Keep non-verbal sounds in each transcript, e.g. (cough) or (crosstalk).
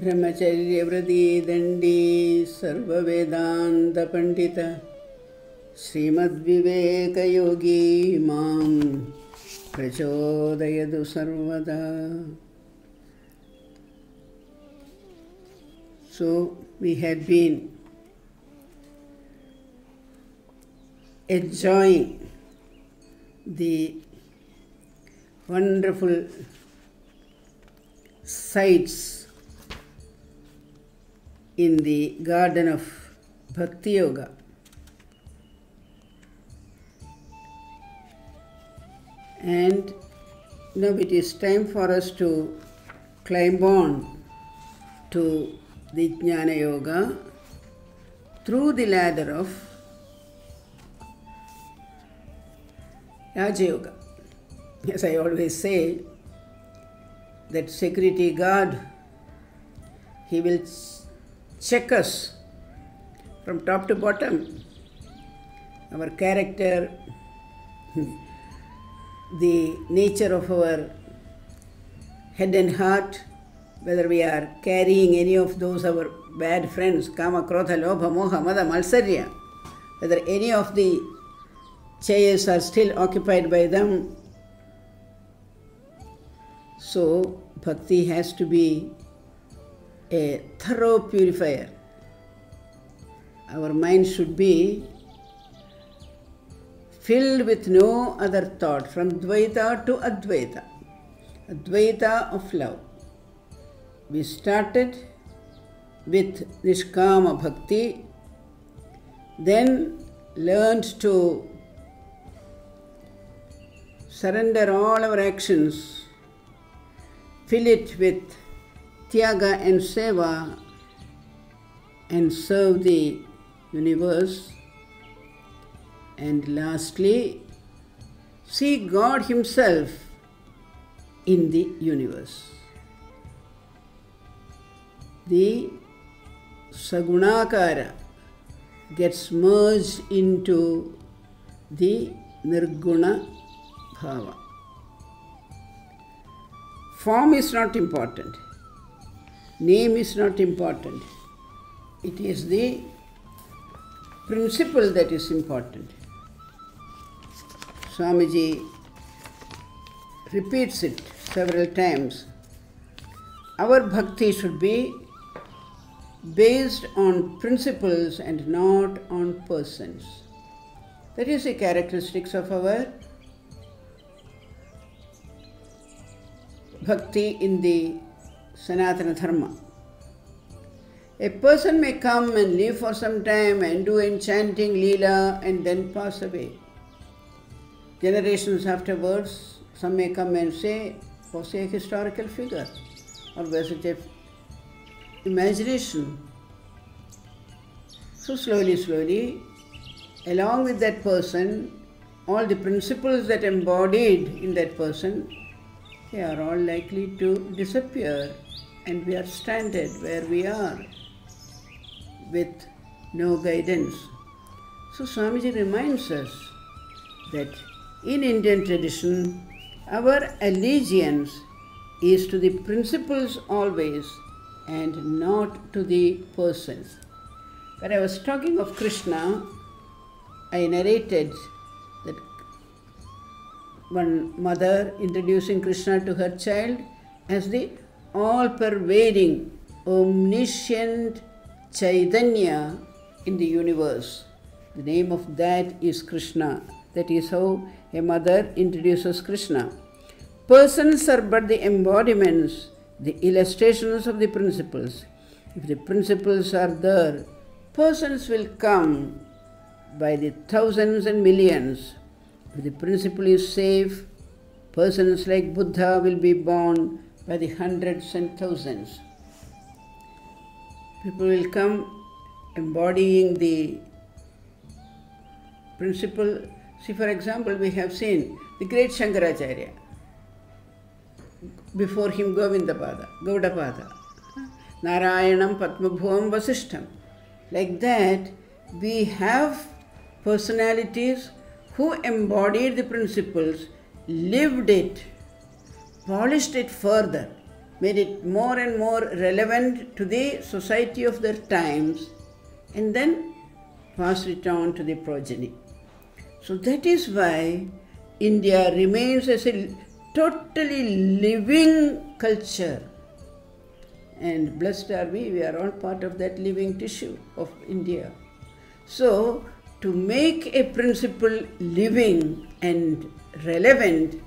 ब्रह्मचर्यव्रती दण्डी सर्ववेदान्तपण्डित श्रीमद्विवेकयोगी मां प्रचोदयतु सर्वदा So we had been enjoying the wonderful sights in the garden of Bhakti Yoga. And now it is time for us to climb on to the Jnana Yoga through the ladder of Raja Yoga. As I always say, that security guard, he will check us from top to bottom. Our character, (laughs) the nature of our head and heart, whether we are carrying any of those our bad friends, kama, krodha, lobha, moha, mada, matsarya, whether any of the chairs are still occupied by them. So, bhakti has to be a thorough purifier. Our mind should be filled with no other thought, from Dvaita to Advaita, Advaita of love. We started with Nishkama Bhakti, then learned to surrender all our actions, fill it with Tyaga and Seva, and serve the universe. And lastly, see God Himself in the universe. The Sagunakara gets merged into the Nirguna Bhava. Form is not important, name is not important, it is the principle that is important. Swamiji repeats it several times. Our bhakti should be based on principles and not on persons. That is the characteristics of our bhakti in the Sanatana Dharma. A person may come and live for some time and do enchanting lila and then pass away. Generations afterwards, some may come and say, was a historical figure? Or was it a imagination? So slowly, slowly, along with that person, all the principles that embodied in that person, they are all likely to disappear and we are stranded where we are with no guidance. So Swamiji reminds us that in Indian tradition, our allegiance is to the principles always and not to the persons. When I was talking of Krishna, I narrated that one mother introducing Krishna to her child as the all pervading, omniscient Chaitanya in the universe. The name of that is Krishna. That is how a mother introduces Krishna. Persons are but the embodiments, the illustrations of the principles. If the principles are there, persons will come by the thousands and millions. If the principle is safe, persons like Buddha will be born by the hundreds and thousands. People will come embodying the principle. See, for example, we have seen the great Shankaracharya. Before him, Govindapada, Gaudapada, Narayanam, Padmabhuvam, Vasishtam. Like that, we have personalities who embodied the principles, lived it, polished it further, made it more and more relevant to the society of their times, and then passed it on to the progeny. So that is why India remains as a totally living culture. And blessed are we, we are all part of that living tissue of India. So, to make a principle living and relevant,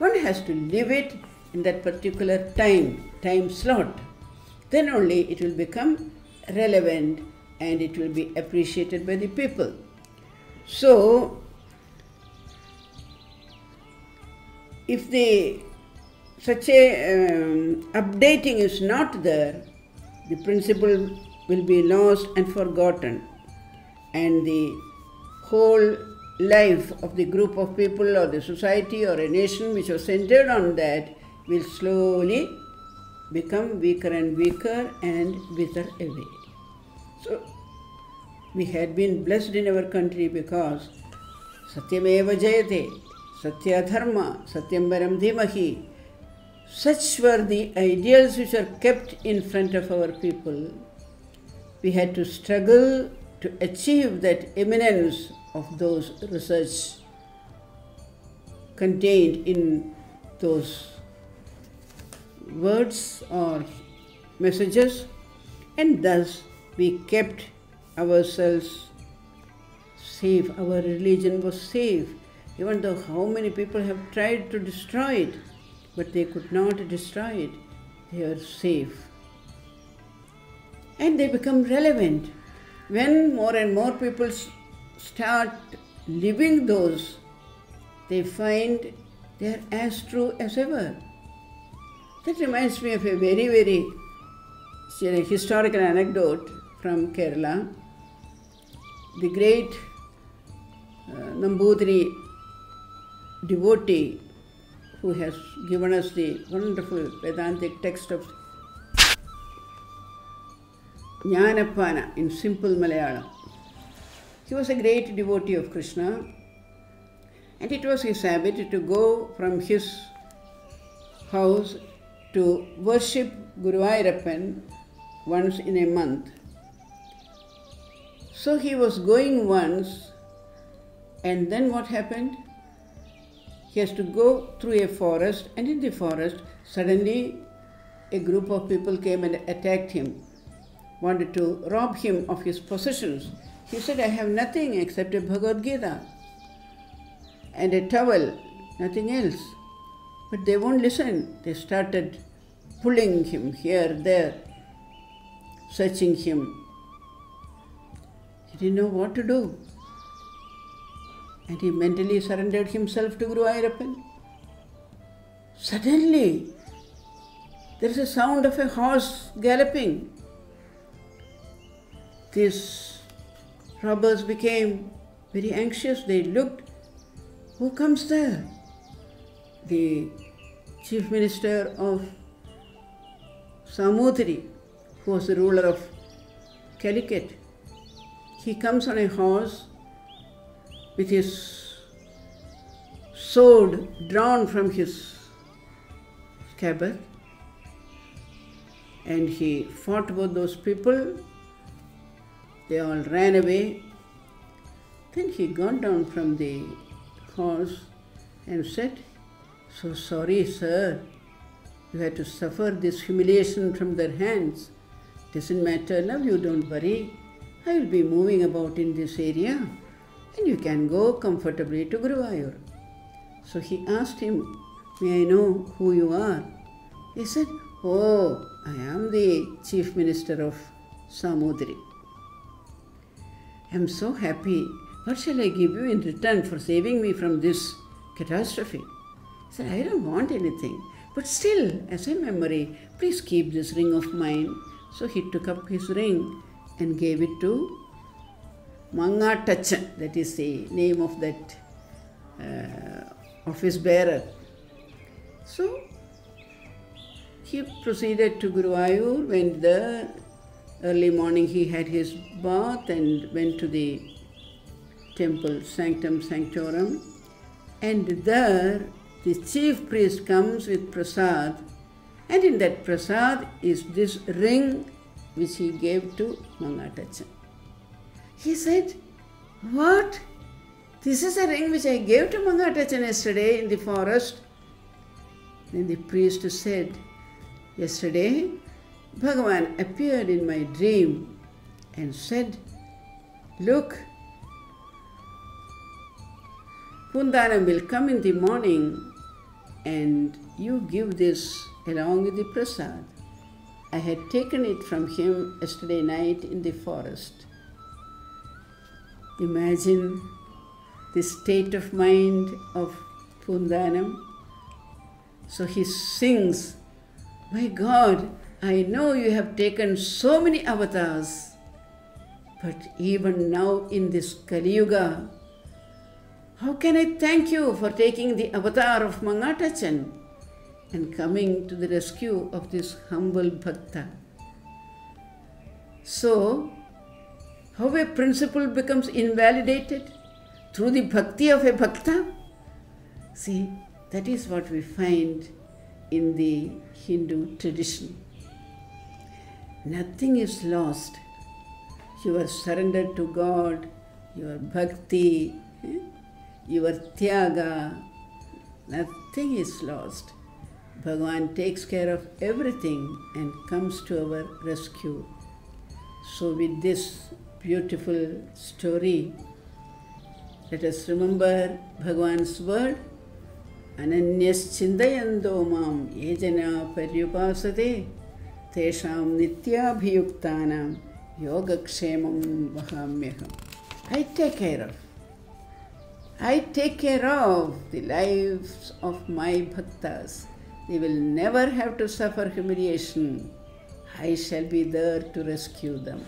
one has to live it in that particular time, time slot. Then only it will become relevant and it will be appreciated by the people. So, if the such a um, updating is not there, the principle will be lost and forgotten, and the whole life of the group of people or the society or a nation which was centered on that will slowly become weaker and weaker and wither away. So, we had been blessed in our country because Satyameva Jayate, Satya Dharma, Satyam Param Dhimahi. Such were the ideals which are kept in front of our people. We had to struggle to achieve that eminence of those research contained in those words or messages, and thus we kept ourselves safe. Our religion was safe, even though how many people have tried to destroy it, but they could not destroy it. They are safe. And they become relevant. When more and more people start living those, they find they are as true as ever. That reminds me of a very, very historical anecdote from Kerala. The great uh, Nambudiri devotee who has given us the wonderful Vedantic text of Jnanapana in simple Malayalam. He was a great devotee of Krishna, and it was his habit to go from his house to worship Guruvayurappan once in a month. So he was going once, and then what happened? He has to go through a forest, and in the forest, suddenly a group of people came and attacked him, wanted to rob him of his possessions. He said, I have nothing except a Bhagavad Gita and a towel, nothing else. But they won't listen. They started pulling him here, there, searching him. He didn't know what to do. And he mentally surrendered himself to Guruvayurappan. Suddenly, there is a sound of a horse galloping. These robbers became very anxious. They looked, who comes there? The chief minister of Samudri, who was the ruler of Calicut. He comes on a horse with his sword drawn from his scabbard and he fought both those people. They all ran away. Then he got down from the horse and said, So sorry, sir, you had to suffer this humiliation from their hands. Doesn't matter now, you don't worry. I will be moving about in this area and you can go comfortably to Guruvayur. So he asked him, May I know who you are? He said, Oh, I am the chief minister of Samudri. I am so happy. What shall I give you in return for saving me from this catastrophe? He said, I don't want anything. But still, as a memory, please keep this ring of mine. So he took up his ring and gave it to Mangatachan, that is the name of that uh, office bearer. So he proceeded to Guru Guruvayur, went there. Early morning he had his bath and went to the temple, Sanctum Sanctorum. And there the chief priest comes with prasad And in that prasad is this ring which he gave to Mangatachan. He said, What? This is a ring which I gave to Mangatachan yesterday in the forest. Then the priest said, Yesterday, Bhagavan appeared in my dream and said, Look, Poonthanam will come in the morning and you give this along with the prasad. I had taken it from him yesterday night in the forest. Imagine the state of mind of Poonthanam. So he sings, My God, I know you have taken so many avatars, but even now in this Kali Yuga, how can I thank you for taking the avatar of Mangatachan and coming to the rescue of this humble bhakta? So, how a principle becomes invalidated through the bhakti of a bhakta? See, that is what we find in the Hindu tradition. Nothing is lost. Your surrender to God, your bhakti, eh, your tyaga, nothing is lost. Bhagavan takes care of everything and comes to our rescue. So, with this beautiful story, let us remember Bhagavan's word अनन्यश्चिन्तयन्तो मां ये जना पर्युपासते तेषां नित्याभियुक्तानां योगक्षेमं वहाम्यहम् I take care of. I take care of the lives of my bhaktas. They will never have to suffer humiliation. I shall be there to rescue them.